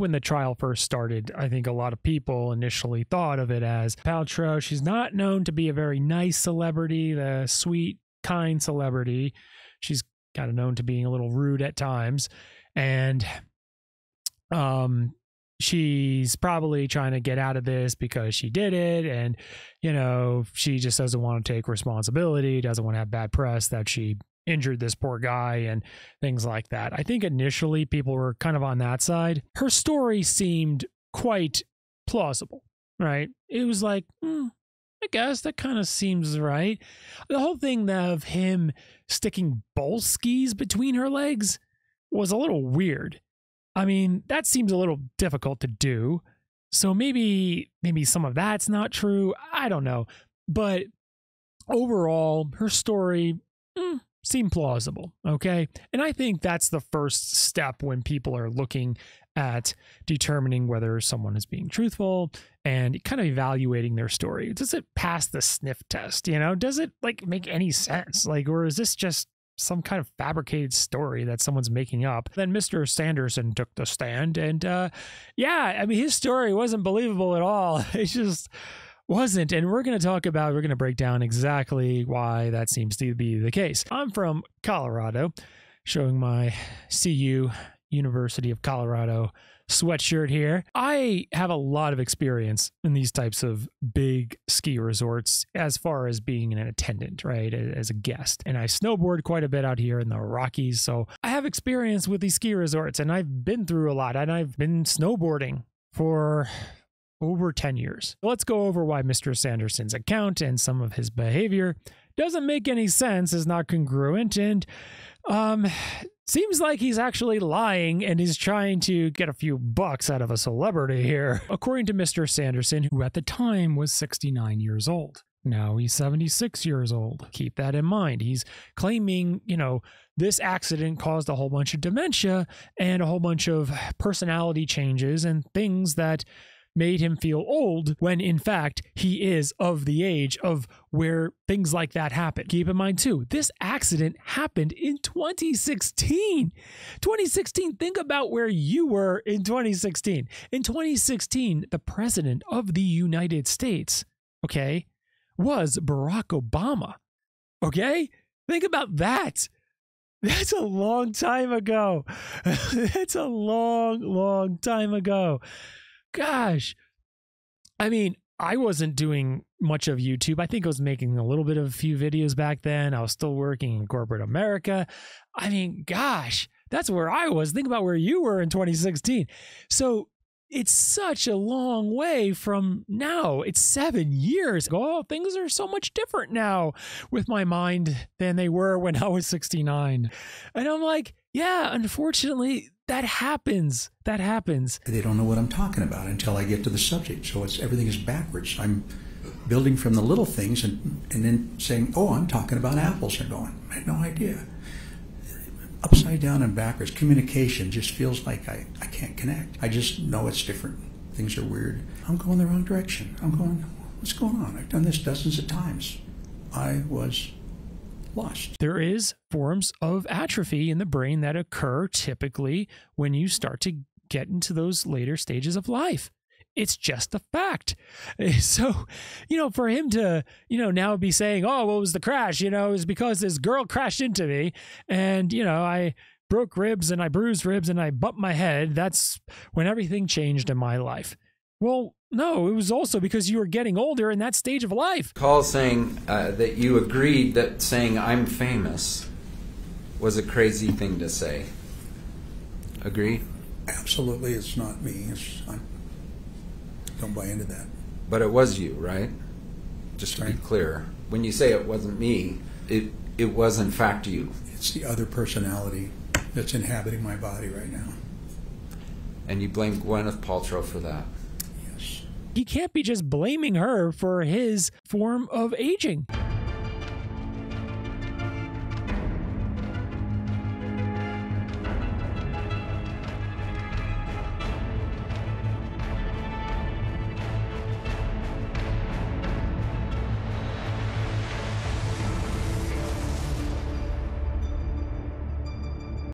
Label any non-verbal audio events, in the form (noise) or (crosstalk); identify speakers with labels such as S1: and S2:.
S1: When the trial first started, I think a lot of people initially thought of it as Paltrow. She's not known to be a very nice celebrity, the sweet, kind celebrity. She's kind of known to being a little rude at times. And um she's probably trying to get out of this because she did it and you know she just doesn't want to take responsibility doesn't want to have bad press that she injured this poor guy and things like that i think initially people were kind of on that side her story seemed quite plausible right it was like hmm, i guess that kind of seems right the whole thing of him sticking bowl skis between her legs was a little weird I mean, that seems a little difficult to do. So maybe maybe some of that's not true. I don't know. But overall, her story mm, seemed plausible. Okay. And I think that's the first step when people are looking at determining whether someone is being truthful and kind of evaluating their story. Does it pass the sniff test? You know, does it like make any sense? Like, or is this just some kind of fabricated story that someone's making up. Then Mr. Sanderson took the stand, and uh, yeah, I mean, his story wasn't believable at all. (laughs) It just wasn't. And we're going to talk about, we're going to break down exactly why that seems to be the case. I'm from Colorado, showing my CU University of Colorado sweatshirt here. I have a lot of experience in these types of big ski resorts as far as being an attendant, right? As a guest. And I snowboard quite a bit out here in the Rockies. So I have experience with these ski resorts and I've been through a lot and I've been snowboarding for over 10 years. Let's go over why Mr. Sanderson's account and some of his behavior doesn't make any sense, is not congruent, and um Seems like he's actually lying and is trying to get a few bucks out of a celebrity here, according to Mr. Sanderson, who at the time was 69 years old. Now he's 76 years old. Keep that in mind. He's claiming, you know, this accident caused a whole bunch of dementia and a whole bunch of personality changes and things that made him feel old when in fact he is of the age of where things like that happen. Keep in mind too, this accident happened in 2016. 2016, think about where you were in 2016. In 2016, the president of the United States, okay, was Barack Obama. Okay? Think about that. That's a long time ago. (laughs) That's a long, long time ago gosh. I mean, I wasn't doing much of YouTube. I think I was making a little bit of a few videos back then. I was still working in corporate America. I mean, gosh, that's where I was. Think about where you were in 2016. So it's such a long way from now. It's seven years. Oh, things are so much different now with my mind than they were when I was 69. And I'm like, yeah, unfortunately, that happens. That happens.
S2: They don't know what I'm talking about until I get to the subject. So it's everything is backwards. I'm building from the little things and, and then saying, oh, I'm talking about apples. And going, I had no idea. Upside down and backwards. Communication just feels like I, I can't connect. I just know it's different. Things are weird. I'm going the wrong direction. I'm going, what's going on? I've done this dozens of times. I was lost.
S1: There is forms of atrophy in the brain that occur typically when you start to get into those later stages of life. It's just a fact. (laughs) So, you know, for him to, you know, now be saying, oh, what was the crash? You know, it was because this girl crashed into me and, you know, I broke ribs and I bruised ribs and I bumped my head. That's when everything changed in my life. Well, no, it was also because you were getting older in that stage of life.
S3: Call saying uh, that you agreed that saying I'm famous was a crazy thing to say. Agree?
S2: Absolutely, it's not me. It's, I don't buy into that.
S3: But it was you, right? Just to
S2: right.
S3: be clear. When you say it wasn't me, it, it was in fact you.
S2: It's the other personality that's inhabiting my body right now.
S3: And you blame Gwyneth Paltrow for that Yes.
S1: he can't be just blaming her for his form of aging.